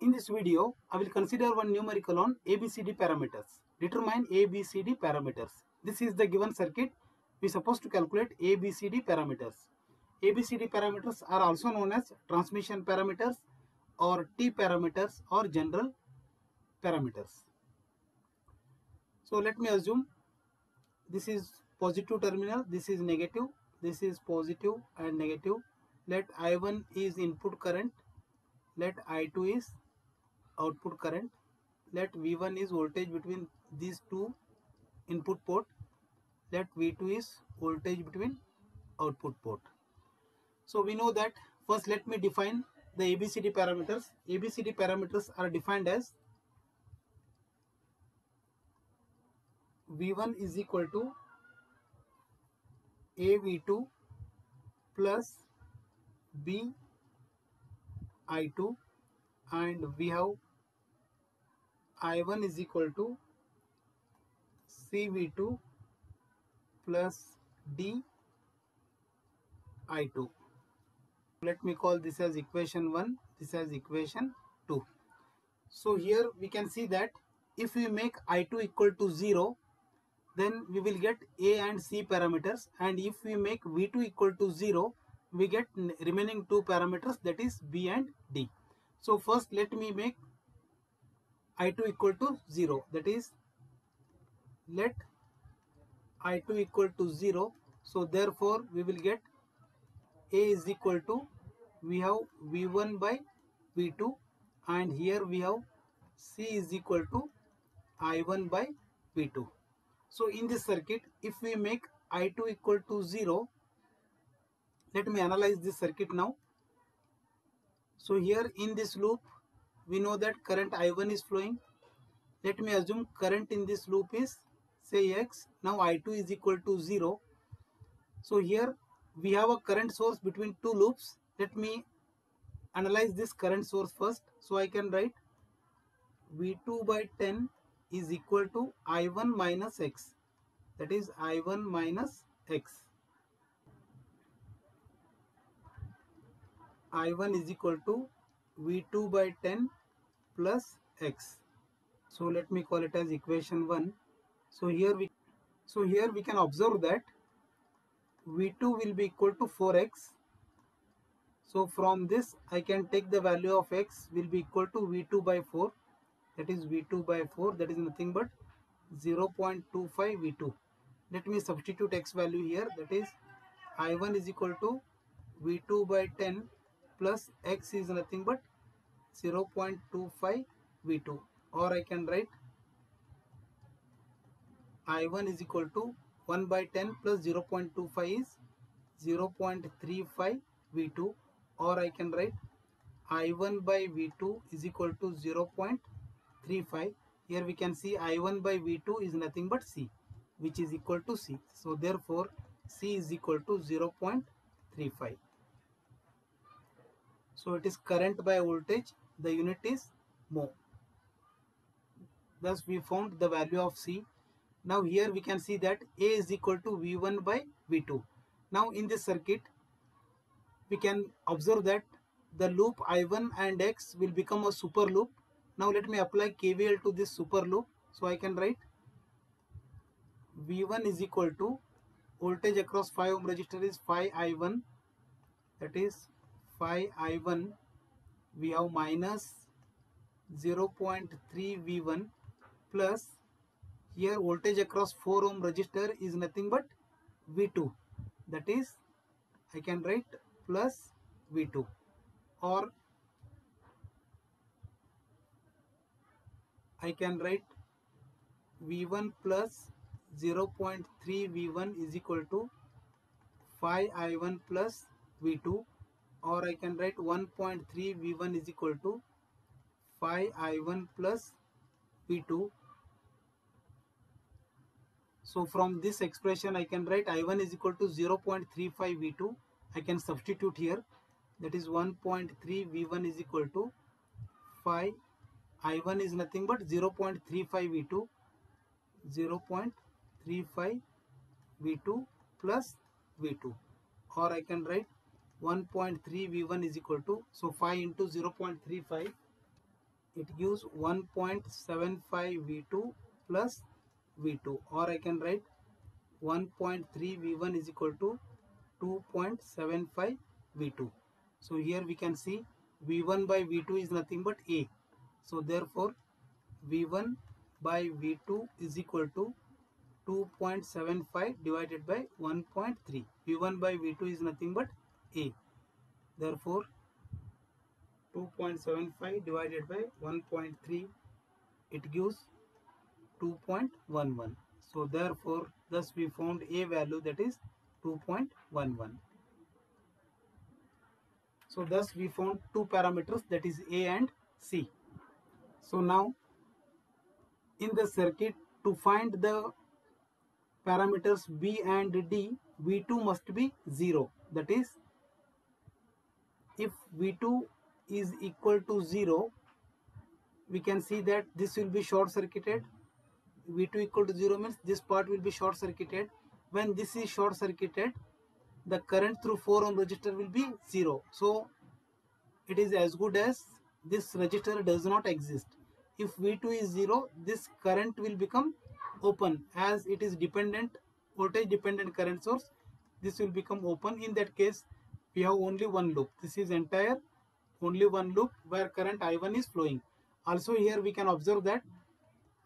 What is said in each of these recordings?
In this video, I will consider one numerical on ABCD parameters. Determine ABCD parameters. This is the given circuit. We supposed to calculate ABCD parameters. ABCD parameters are also known as transmission parameters or T parameters or general parameters. So let me assume this is positive terminal, this is negative, this is positive and negative. Let I1 is input current, let I2 is output current, let V1 is voltage between these two input port, let V2 is voltage between output port. So we know that first let me define the ABCD parameters. ABCD parameters are defined as V1 is equal to AV2 plus B I2 and we have I1 is equal to CV2 plus D I2. Let me call this as equation 1, this as equation 2. So here we can see that if we make I2 equal to 0, then we will get A and C parameters and if we make V2 equal to 0, we get remaining two parameters that is B and D. So first let me make I2 equal to 0 that is let I2 equal to 0 so therefore we will get A is equal to we have V1 by V2 and here we have C is equal to I1 by V2. So in this circuit if we make I2 equal to 0 let me analyze this circuit now. So here in this loop we know that current I1 is flowing. Let me assume current in this loop is say X. Now I2 is equal to 0. So here we have a current source between two loops. Let me analyze this current source first. So I can write V2 by 10 is equal to I1 minus X. That is I1 minus X. I1 is equal to V2 by 10 plus X. So let me call it as equation 1. So here we so here we can observe that V2 will be equal to 4X. So from this I can take the value of X will be equal to V2 by 4 that is V2 by 4 that is nothing but 0.25 V2. Let me substitute X value here that is I1 is equal to V2 by 10 plus X is nothing but 0.25 V2 or I can write I1 is equal to 1 by 10 plus 0.25 is 0.35 V2 or I can write I1 by V2 is equal to 0.35 here we can see I1 by V2 is nothing but C which is equal to C. So therefore C is equal to 0.35 so it is current by voltage the unit is mho. thus we found the value of C. Now here we can see that A is equal to V1 by V2 now in this circuit we can observe that the loop I1 and X will become a super loop. Now let me apply KVL to this super loop. So I can write V1 is equal to voltage across 5 ohm resistor is 5 I1 that is 5 I1 we have minus 0.3 V1 plus here voltage across 4 ohm resistor is nothing but V2 that is I can write plus V2 or I can write V1 plus 0.3 V1 is equal to 5 I1 plus V2 or I can write 1.3 V1 is equal to 5 I1 plus V2 so from this expression I can write I1 is equal to 0.35 V2 I can substitute here. That is 1.3 V1 is equal to 5 I1 is nothing but 0.35 V2 0.35 V2 plus V2 or I can write 1.3 V1 is equal to so 5 into 0.35 it gives 1.75 V2 plus V2 or I can write 1.3 V1 is equal to 2.75 V2. So here we can see V1 by V2 is nothing but A. So therefore V1 by V2 is equal to 2.75 divided by 1.3. V1 by V2 is nothing but A. Therefore 2.75 divided by 1.3 it gives 2.11. So therefore thus we found A value that is 2.11. So thus we found two parameters that is A and C. So now in the circuit to find the parameters B and D, V2 must be 0. That is if V2 is equal to 0, we can see that this will be short circuited. V2 equal to 0 means this part will be short circuited. When this is short circuited, the current through 4 ohm resistor will be 0. So it is as good as this resistor does not exist. If V2 is 0, this current will become open as it is dependent voltage dependent current source. This will become open. In that case, we have only one loop. This is entire only one loop where current I1 is flowing. Also here we can observe that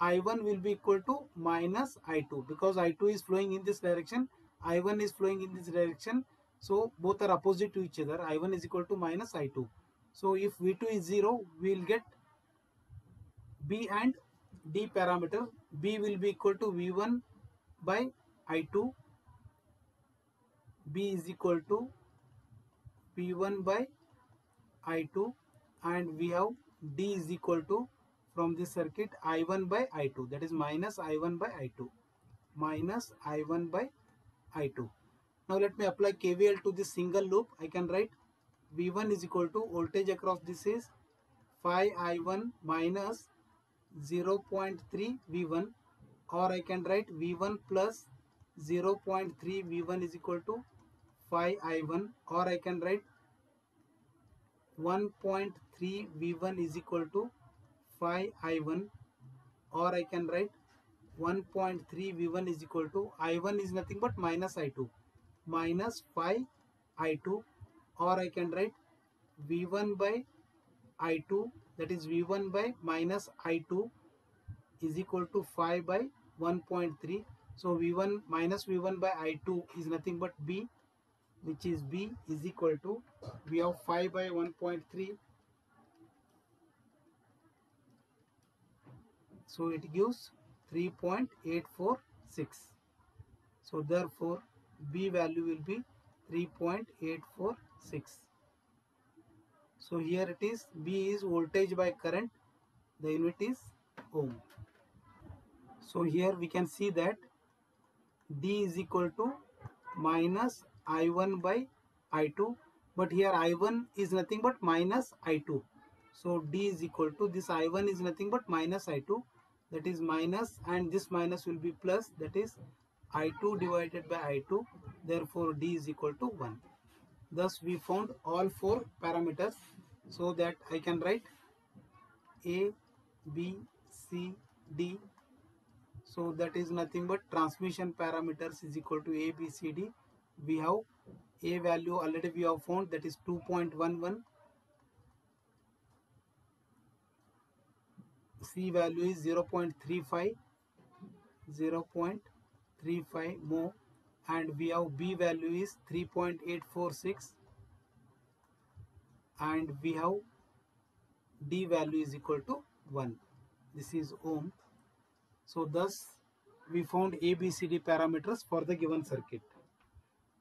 I1 will be equal to minus I2 because I2 is flowing in this direction, I1 is flowing in this direction. So both are opposite to each other. I1 is equal to minus I2. So if V2 is 0, we will get B and D parameter. B will be equal to V1 by I2. B is equal to V1 by I2 and we have D is equal to from this circuit I1 by I2 that is minus I1 by I2 minus I1 by I2. Now let me apply KVL to this single loop. I can write V1 is equal to voltage across this is 5 I1 minus 0.3 V1 or I can write V1 plus 0.3 V1 is equal to 5 I1 or I can write 1.3 V1 is equal to 5 I1 or I can write 1.3 V1 is equal to I1 is nothing but minus I2 minus 5 I2 or I can write V1 by I2 that is V1 by minus I2 is equal to 5 by 1.3 so V1 minus V1 by I2 is nothing but B which is B is equal to we have 5 by 1.3 so it gives 3.846 so therefore B value will be 3.846 so here it is B is voltage by current the unit is ohm. So here we can see that D is equal to minus I1 by I2 but here I1 is nothing but minus I2 so D is equal to this I1 is nothing but minus I2 that is minus and this minus will be plus that is I2 divided by I2 therefore D is equal to 1 thus we found all four parameters so that I can write A B C D. So that is nothing but transmission parameters is equal to A B C D we have a value already we have found that is 2.11 c value is 0 0.35 0 0.35 more. And we have b value is 3.846 and we have d value is equal to 1 this is ohm. So thus we found abcd parameters for the given circuit